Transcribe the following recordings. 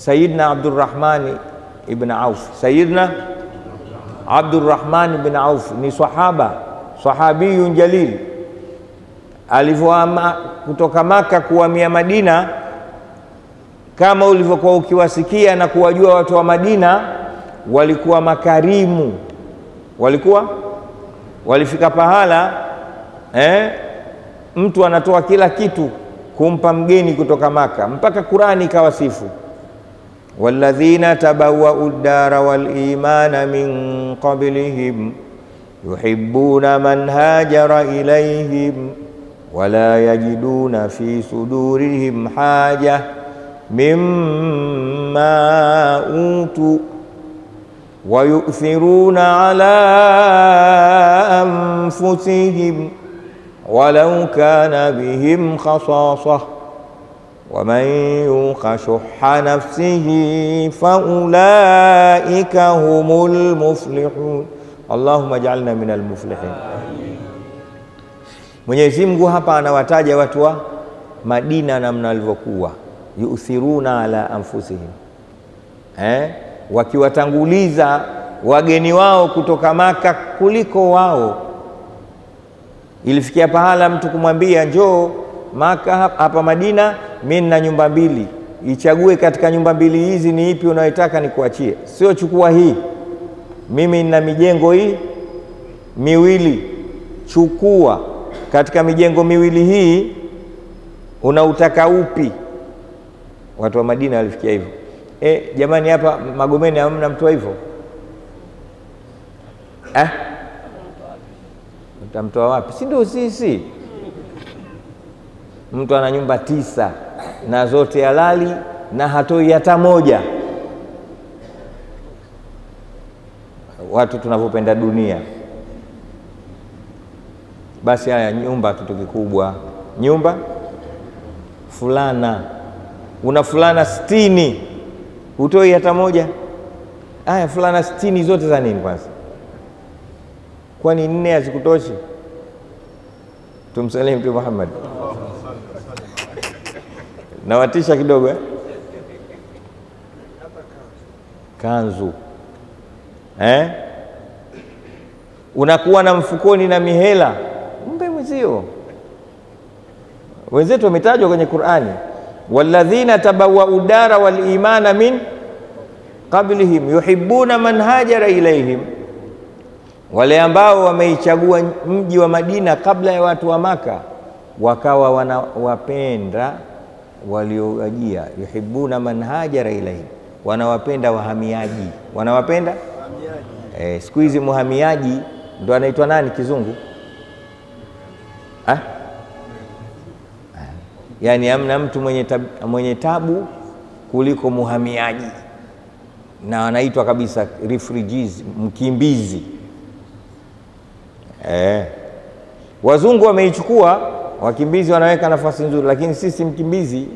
Sayidna Abdurrahmani ibn Auf. Sayyidina Abdurrahman ibn Auf ni sahaba sahabiyun jalil, alivyoama kutoka Maka kuhamia Madina, kama ulivyokuwa ukiwasikia na kuwajua watu wa Madina, walikuwa makarimu, walikuwa? Walifika pahala eh, mtu anatoa kila kitu kumpa mgeni kutoka Maka, mpaka Qurani ikawasifu walladhina tabawwau ddara wal imana min qablihim yuhibbuna man hajara ilayhim wala yajiduna fi sudurihim haja mimma utu wa yu'thiruna ala anfusihim walau kana bihim khasasah waman yuqa شح nafsihi faulaika humul muflihun. Allahumma اجعلنا minal muflihin. Mwenyezi Mungu hapa anawataja watu wa Madina namna walivyokuwa, yuthiruna ala anfusihim, eh, wakiwatanguliza wageni wao kutoka Maka kuliko wao. Ilifikia pahala mtu kumwambia njoo Maka hapa Madina, mi nina nyumba mbili, ichague katika nyumba mbili hizi ni ipi unayotaka nikuachie, sio chukua hii, mimi nina mijengo hii miwili, chukua. Katika mijengo miwili hii, unautaka upi? Watu wa Madina walifikia hivyo. E, jamani, hapa Magomeni hamna mtu wa hivyo? Eh? Utamtoa wapi? si ndio? Sisi mtu ana nyumba tisa na zote halali na hatoi hata moja. Watu tunavyopenda dunia. Basi haya nyumba kitu kikubwa, nyumba fulana, una fulana sitini, hutoi hata moja. Aya, fulana sitini zote za nini kwanza? Kwani nne hazikutoshi? Tumsalie Mtume Muhammad nawatisha kidogo eh? Kanzu eh? Unakuwa na mfukoni na mihela, mpe mwenzio. Wenzetu wametajwa kwenye Qur'ani, walladhina tabawwau dara walimana min qablihim yuhibbuna man hajara ilaihim, wale ambao wameichagua mji wa Madina kabla ya watu wa Maka, wakawa wanawapenda walioajia yuhibbuna man hajara ilaihim, wanawapenda wahamiaji, wanawapenda eh. Siku hizi muhamiaji ndo anaitwa nani kizungu ah? Yaani hamna mtu mwenye tabu, mwenye tabu kuliko muhamiaji, na anaitwa kabisa refugees, mkimbizi eh. Wazungu wameichukua wakimbizi wanaweka nafasi nzuri, lakini sisi mkimbizi,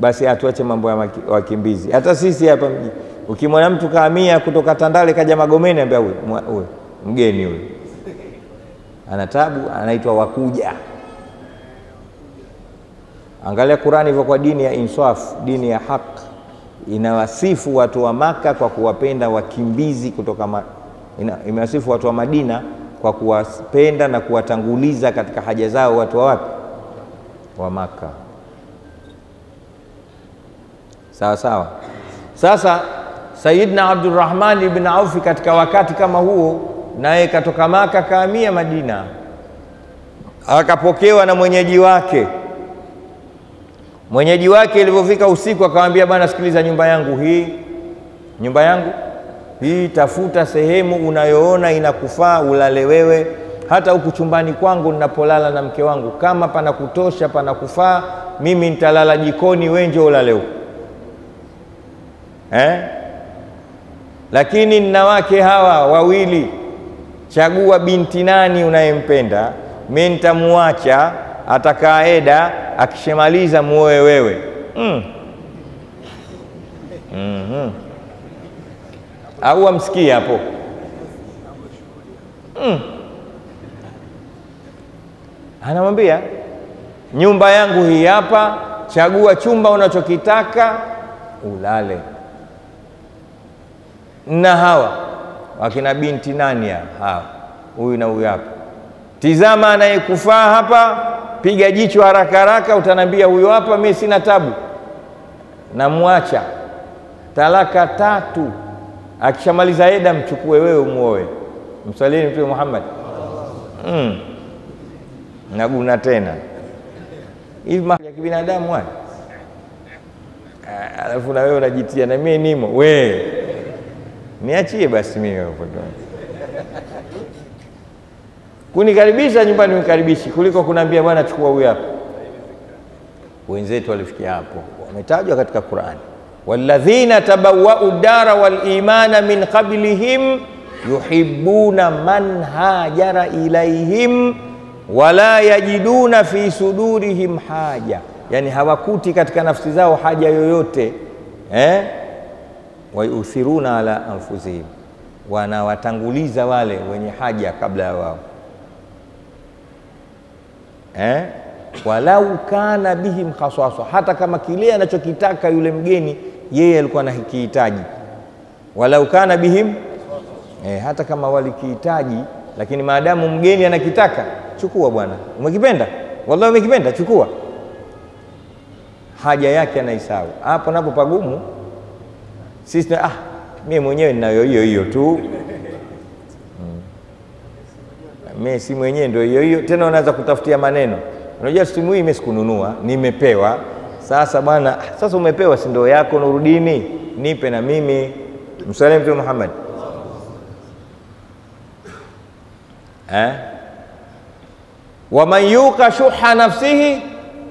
basi atuache mambo ya wakimbizi. Hata sisi hapa mji, ukimwona mtu kahamia kutoka Tandale kaja Magomeni, ambia huyu mgeni huyu ana tabu, anaitwa wakuja. Angalia Qurani hivyo, kwa dini ya insaf, dini ya haq, inawasifu watu wa Maka kwa kuwapenda wakimbizi kutoka ma, ina, imewasifu watu wa Madina kwa kuwapenda na kuwatanguliza katika haja zao watu wa wapi? Wa Maka. Sawa sawa. Sasa Sayyidina Abdurrahman ibn Aufi katika wakati kama huo, naye katoka Maka kahamia Madina, akapokewa na mwenyeji wake. Mwenyeji wake ilivyofika usiku, akamwambia bwana, sikiliza, nyumba yangu hii, nyumba yangu hii tafuta sehemu unayoona inakufaa ulale wewe, hata huku chumbani kwangu ninapolala na mke wangu, kama pana kutosha pana kufaa, mimi nitalala jikoni, wewe njoo ulale huko eh? Lakini nina wake hawa wawili, chagua binti nani unayempenda, mimi nitamuacha, atakaa eda, akishamaliza muoe wewe. Mm. mm -hmm au amsikii hapo mm. Anamwambia nyumba yangu hii hapa, chagua chumba unachokitaka ulale. Na hawa wakina binti nani ya hawa, huyu na huyu hapa. Tizama anayekufaa hapa, piga jicho haraka haraka, utanambia huyo hapa, mimi sina tabu, namwacha. Talaka tatu, akishamaliza eda mchukue wewe umuoe. msalieni Mtume Muhammad. Mm. Naguna tena hivi ya kibinadamu wani, alafu na wewe unajitia na mie nimo we, niachie basi mimi kunikaribisha nyumbani, unikaribishi kuliko kunaambia bwana, chukua huyu hapa. Wenzetu walifikia hapo, wametajwa katika Qur'ani, walladhina tabawwa'u dara wal imana min qablihim yuhibbuna man hajara ilaihim wala yajiduna fi sudurihim haja, yani hawakuti katika nafsi zao haja yoyote eh? wayuthiruna ala anfusihim, wanawatanguliza wale wenye haja kabla ya wao eh? walau kana bihim khaswaswa, hata kama kile anachokitaka yule mgeni yeye alikuwa anakihitaji. Walau kana bihim eh, hata kama walikihitaji, lakini maadamu mgeni anakitaka chukua bwana, umekipenda wallahi, umekipenda chukua. Haja yake anaisahau. Hapo napo pagumu sisi, ah, mimi mwenyewe ninayo hiyo hiyo tu hmm. Mimi si mwenyewe ndio hiyo hiyo tena, unaweza kutafutia maneno. Unajua simu hii mimi sikununua, nimepewa. Sasa bwana, sasa umepewa, si ndio yako Nurudini, nipe na mimi. Msalimu Mtume Muhammad eh? waman yuka shuha nafsihi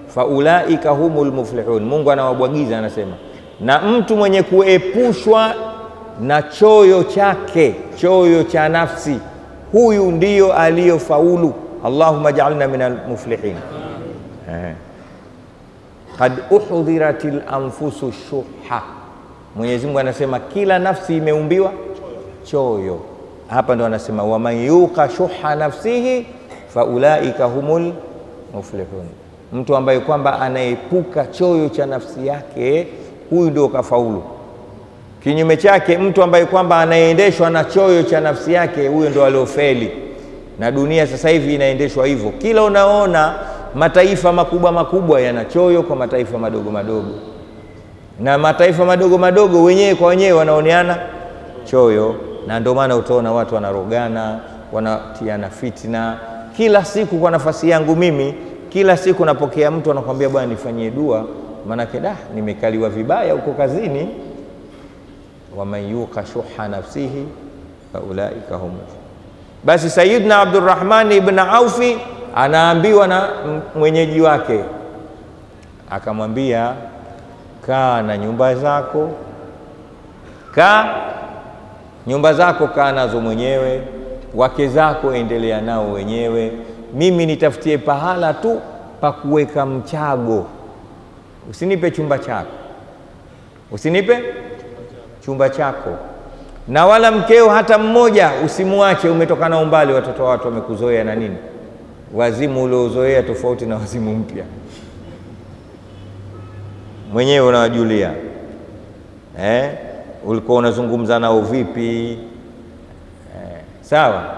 faulaika humul muflihun. Mungu anawabwagiza anasema, na mtu mwenye kuepushwa na choyo chake, choyo cha nafsi, huyu ndiyo aliyofaulu. Allahumma ja'alna min almuflihin. Qad uhdhiratil anfusu shuha. Mwenyezi Mungu anasema kila nafsi imeumbiwa choyo. Hapa ndo anasema waman yuqa shuha nafsihi faulaika humul muflihun, mtu ambaye kwamba anaepuka choyo cha nafsi yake, huyu ndio kafaulu. Kinyume chake, mtu ambaye kwamba anaendeshwa na choyo cha nafsi yake, huyo ndo aliofeli. Na dunia sasa hivi inaendeshwa hivyo. Kila unaona mataifa makubwa makubwa yana choyo kwa mataifa madogo madogo, na mataifa madogo madogo wenyewe kwa wenyewe wanaoneana choyo, na ndio maana utaona watu wanarogana, wanatiana fitna kila siku kwa nafasi yangu mimi, kila siku napokea mtu anakwambia bwana, nifanyie dua, maanake da nimekaliwa vibaya huko kazini. waman yuqa shuha nafsihi faulaika hum. Basi Sayyidna Abdurrahman ibn Aufi anaambiwa na mwenyeji wake, akamwambia kaa na nyumba zako, kaa nyumba zako, kaa nazo mwenyewe. Wake zako endelea nao wenyewe, mimi nitafutie pahala tu pa kuweka mchago. Usinipe chumba chako, usinipe chumba chako, na wala mkeo hata mmoja usimwache. Umetoka na umbali, watoto wa watu wamekuzoea na nini, wazimu uliozoea tofauti na wazimu mpya. Mwenyewe unawajulia eh? ulikuwa unazungumza nao vipi? eh? Sawa,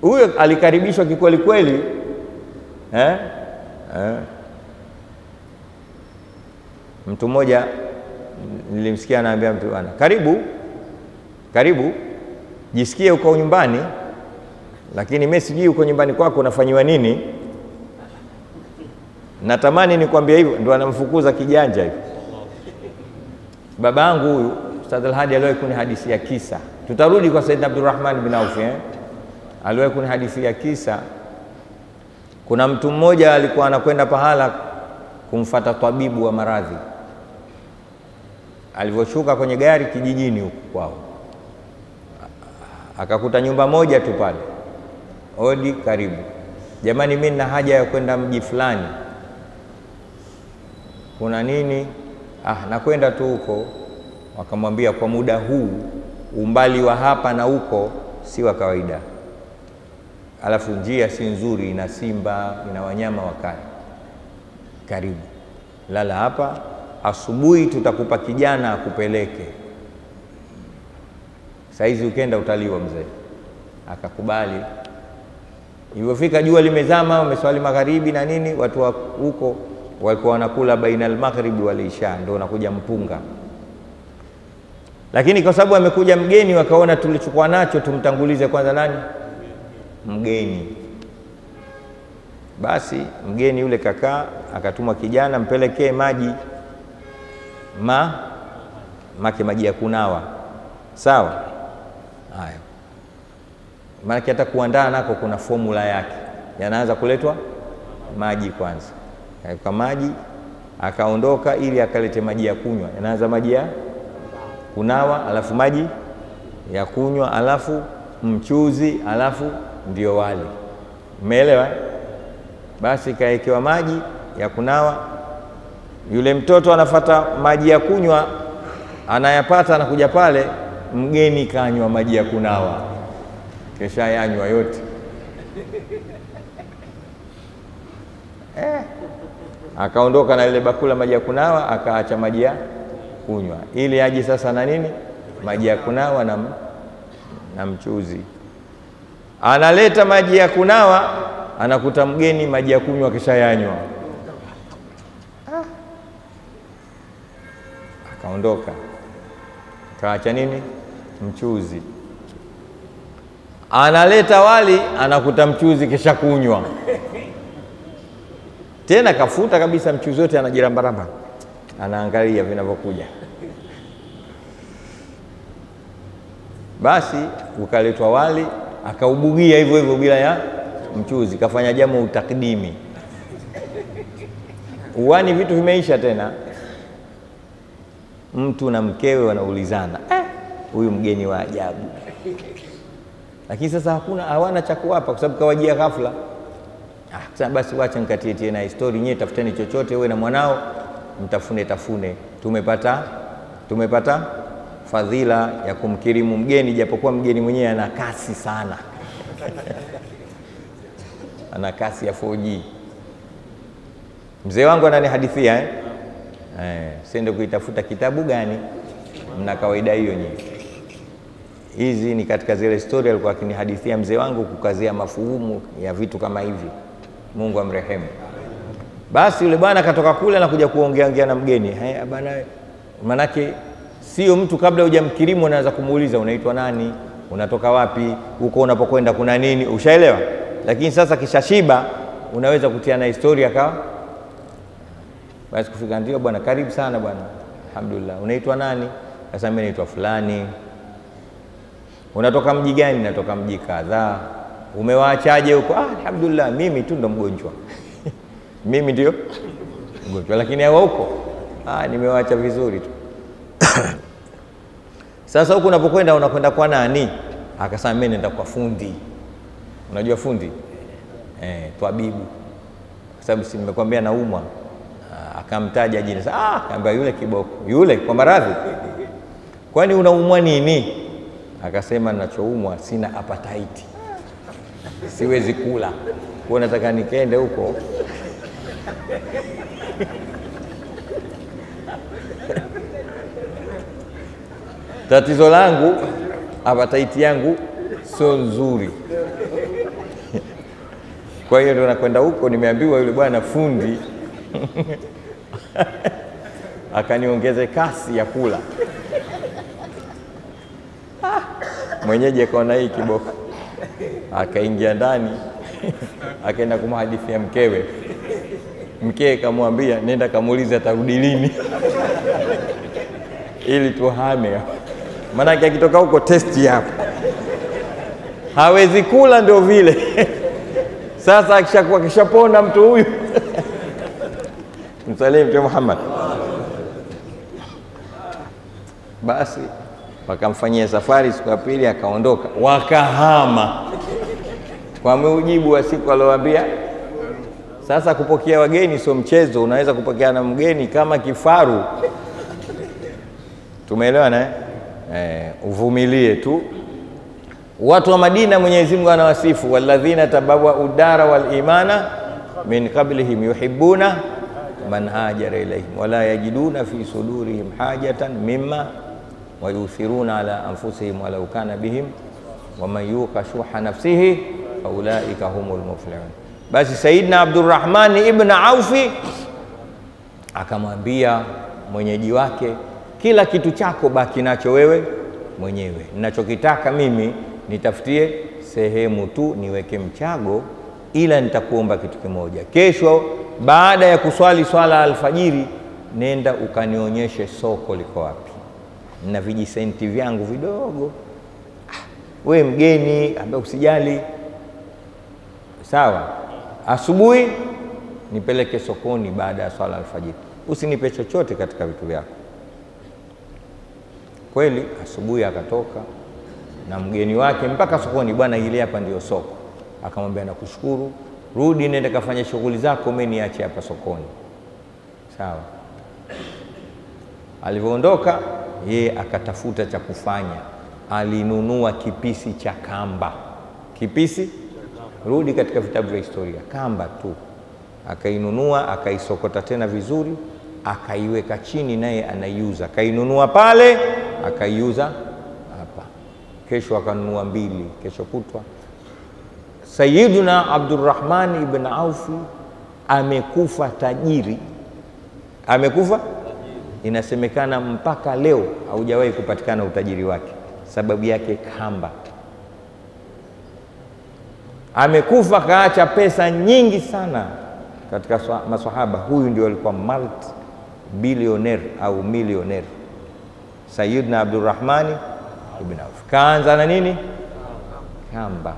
huyo alikaribishwa kikweli kweli eh? Eh? Mtu mmoja nilimsikia anaambia mtu bwana, karibu karibu, jisikie uko nyumbani, lakini mimi sijui uko nyumbani kwako unafanyiwa nini. Natamani nikwambia hivyo, ndo anamfukuza kijanja hivi. Baba yangu huyu Ustadh Alhadi hadithi ya kisa tutarudi kwa Saidna Abdurrahman bin Auf eh? aliwahi ya kisa. Kuna mtu mmoja alikuwa anakwenda pahala kumfata tabibu wa maradhi. Alivyoshuka kwenye gari kijijini huko kwao, akakuta nyumba moja tu pale, odi, karibu. Jamani, mimi nina haja ya kwenda mji fulani, kuna nini? Ah, nakwenda tu huko. Wakamwambia kwa muda huu umbali wa hapa na huko si wa kawaida, alafu njia si nzuri, ina simba, ina wanyama wakali. Karibu lala hapa, asubuhi tutakupa kijana akupeleke, saizi ukenda utaliwa mzee. Akakubali. Ilivyofika jua limezama, wameswali magharibi na nini, watu wa huko walikuwa wanakula baina almaghribi wal isha, ndio unakuja mpunga. Lakini kwa sababu amekuja mgeni, wakaona tulichukua nacho tumtangulize kwanza nani? Mgeni. Basi mgeni yule kakaa, akatumwa kijana mpelekee maji ma make maji ya kunawa, sawa. Haya, maanake hata kuandaa nako kuna formula yake, yanaanza kuletwa maji kwanza, kwa maji akaondoka, ili akalete maji ya kunywa. Yanaanza maji ya kunawa, alafu maji ya kunywa, alafu mchuzi, alafu ndio wali. Umeelewa? Basi kaekewa maji ya kunawa, yule mtoto anafata maji ya kunywa, anayapata, anakuja pale, mgeni kanywa maji ya kunawa, kesha yanywa yote. Eh. Akaondoka na ile bakula maji ya kunawa, akaacha maji ya kunywa, ili aje sasa na nini, maji ya kunawa na, na mchuzi. Analeta maji ya kunawa anakuta mgeni maji ya kunywa kesha yanywa, akaondoka. Kaacha nini, mchuzi. Analeta wali anakuta mchuzi kisha kunywa tena, kafuta kabisa mchuzi wote, anajirambaramba, anaangalia vinavyokuja. Basi ukaletwa wali, akaubugia hivyo hivyo bila ya mchuzi kafanya jamu utakdimi uwani, vitu vimeisha tena. Mtu na mkewe wanaulizana, huyu eh, mgeni wa ajabu. Lakini sasa hakuna hawana cha kuwapa kwa sababu kawajia ghafla. Ah, basi wacha nikatie tie na story nyewe tafuteni chochote, wewe na mwanao mtafune tafune. Tumepata tumepata fadhila ya kumkirimu mgeni, japokuwa mgeni mwenyewe ana kasi sana ana kasi ya 4G. Mzee wangu ananihadithia eh? Eh, siende kuitafuta kitabu gani, mna kawaida hiyo nyinyi. Hizi ni katika zile story alikuwa akinihadithia mzee wangu, kukazia mafuhumu ya vitu kama hivi. Mungu amrehemu. Basi yule bwana akatoka kule na kuja kuongea ongea na mgeni hey, bwana, manake sio mtu kabla hujamkirimu unaweza kumuuliza unaitwa nani, unatoka wapi, huko unapokwenda kuna nini, ushaelewa lakini sasa kishashiba unaweza kutia na historia kawa basi kufika, ndio bwana, karibu sana bwana, alhamdulillah. Unaitwa nani? Sasa mimi naitwa fulani. Unatoka mji gani? Natoka mji kadhaa. Umewaachaje huko? Ah, alhamdulillah, mimi tu ndo mgonjwa mimi ndio mgonjwa, lakini hawa huko ah, nimewaacha vizuri tu Sasa huku unapokwenda unakwenda kwa nani? Akasema mimi naenda kwa fundi. Unajua fundi eh, twabibu, kwa sababu si nimekwambia naumwa. Akamtaja jina ah, yule kiboko yule kwa maradhi. Kwani unaumwa nini? Akasema nachoumwa, sina appetite, siwezi kula, kwa nataka nikende huko tatizo langu appetite yangu sio nzuri. Kwa hiyo ndo nakwenda huko, nimeambiwa yule bwana fundi akaniongeze kasi ya kula. Ah, mwenyeji akaona hii kiboko, akaingia ndani akaenda kumhadithia mkewe. Mkewe kamwambia nenda kamuulize atarudi lini. Ili tuhame, maanake akitoka huko testi hapo hawezi kula, ndio vile. Sasa akishakuwa kishapona mtu huyu. Msalie Mtume Muhammad. Basi wakamfanyia safari, siku ya pili akaondoka, wakahama kwa mujibu wa siku alioambia. Sasa kupokea wageni sio mchezo, unaweza kupokea na mgeni kama kifaru. Tumeelewana eh? Eh, uvumilie tu. Watu wa Madina, Mwenyezi Mungu anawasifu walladhina tabawa udara wal imana min qablihim yuhibbuna man hajara ilaihim wala yajiduna fi sudurihim hajatan mimma wayuthiruna ala anfusihim walau kana bihim waman yuqa shuha nafsihi faulaika humul muflihun. Basi Saidna Abdurrahman ibn Aufi akamwambia mwenyeji wake, kila kitu chako baki nacho wewe mwenyewe, ninachokitaka mimi nitafutie sehemu tu niweke mchago, ila nitakuomba kitu kimoja. Kesho baada ya kuswali swala alfajiri, nenda ukanionyeshe soko liko wapi, na vijisenti vyangu vidogo. Ah, we mgeni ambaye usijali, sawa. Asubuhi nipeleke sokoni baada ya swala alfajiri, usinipe chochote katika vitu vyako. Kweli asubuhi akatoka na mgeni wake mpaka sokoni, bwana, ile hapa ndio soko. Akamwambia nakushukuru, rudi nenda kafanya shughuli zako, mimi niache hapa sokoni. Sawa. Alivyoondoka yeye akatafuta cha kufanya, alinunua kipisi cha kamba. Kipisi, rudi katika vitabu vya historia, kamba tu. Akainunua, akaisokota tena vizuri, akaiweka chini, naye anaiuza. Akainunua pale, akaiuza hapa. Kesho akanunua mbili, kesho kutwa. Sayyiduna Abdurrahman ibn Aufi amekufa tajiri, amekufa inasemekana mpaka leo haujawahi kupatikana utajiri wake, sababu yake kamba. Amekufa kaacha pesa nyingi sana katika maswahaba. Huyu ndio alikuwa multi bilioner au milioner Sayyidna Abdurrahmani ibn Auf kaanza na nini? Kamba.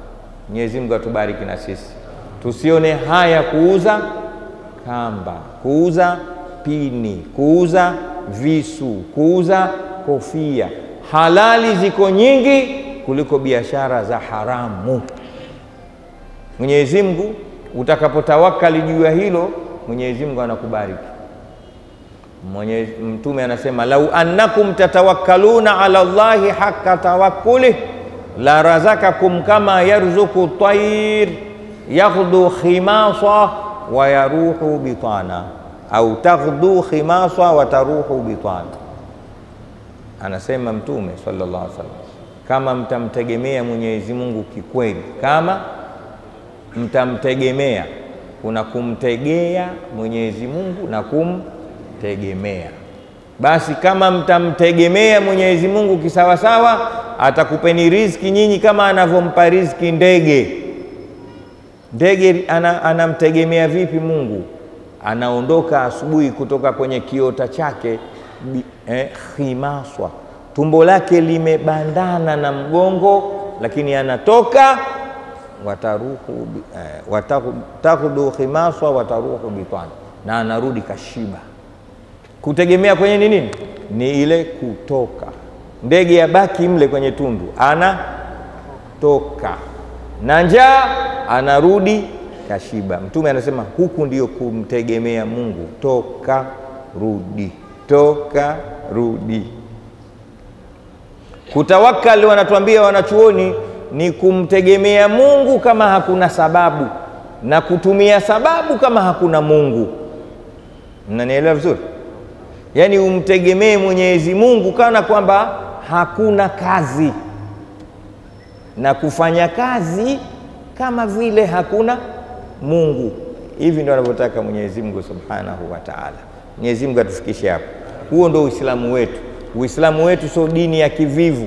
Mwenyezi Mungu atubariki na sisi tusione haya kuuza kamba, kuuza pini, kuuza visu, kuuza kofia. Halali ziko nyingi kuliko biashara za haramu. Mwenyezi Mungu utakapotawakali juu ya hilo, Mwenyezi Mungu anakubariki. Mwenyezi Mtume anasema lau annakum tatawakkaluna ala Allahi haqqa tawakkulih la razakakum kama yarzuku tayr yaghdu khimasa wa yaruhu bitana au taghdu khimasa wa taruhu. Anasema Mtume sallallahu alaihi wasallam, kama mtamtegemea Mwenyezi Mungu kikweli, kama mtamtegemea, kuna kumtegea Mwenyezi Mungu na kumtegemea. basi, kama mtamtegemea Mwenyezi Mungu kisawasawa, atakupeni riziki nyinyi kama anavyompa riziki ndege. Ndege anamtegemea ana vipi Mungu? Anaondoka asubuhi kutoka kwenye kiota chake eh, khimaswa, tumbo lake limebandana na mgongo, lakini anatoka eh, watakhudhu khimaswa wataruhu bitana, na anarudi kashiba kutegemea kwenye ni nini? Ni ile kutoka. Ndege ya baki mle kwenye tundu, anatoka na njaa, anarudi kashiba. Mtume anasema huku ndio kumtegemea Mungu, toka rudi, toka rudi. Kutawakali, wanatuambia wanachuoni, ni kumtegemea Mungu kama hakuna sababu na kutumia sababu kama hakuna Mungu. Mnanielewa vizuri? Yaani umtegemee Mwenyezi Mungu kana kwamba hakuna kazi na kufanya kazi kama vile hakuna Mungu. Hivi ndio anavyotaka Mwenyezi Mungu Subhanahu wa Ta'ala. Mwenyezi Mungu atufikishe hapo. Huo ndio Uislamu wetu. Uislamu wetu sio dini ya kivivu,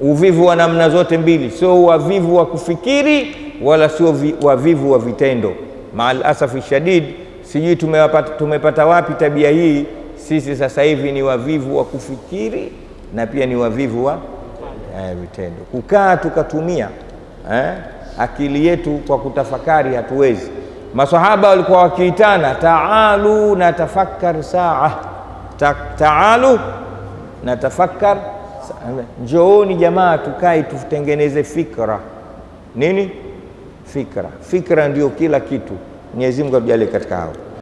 uvivu wa namna zote mbili, sio wavivu wa kufikiri wala sio wavivu wa vitendo. Maal asafi shadid, sijui tumepata, tumepata wapi tabia hii sisi sasa hivi ni wavivu wa kufikiri na pia ni wavivu wa eh, vitendo. Kukaa tukatumia eh, akili yetu kwa kutafakari hatuwezi. Masahaba walikuwa wakiitana, taalu na tafakkar saa Ta, taalu na tafakkar, njooni jamaa, tukae tutengeneze fikra. Nini fikra? Fikra ndio kila kitu. Mwenyezi Mungu atujalie katika hao.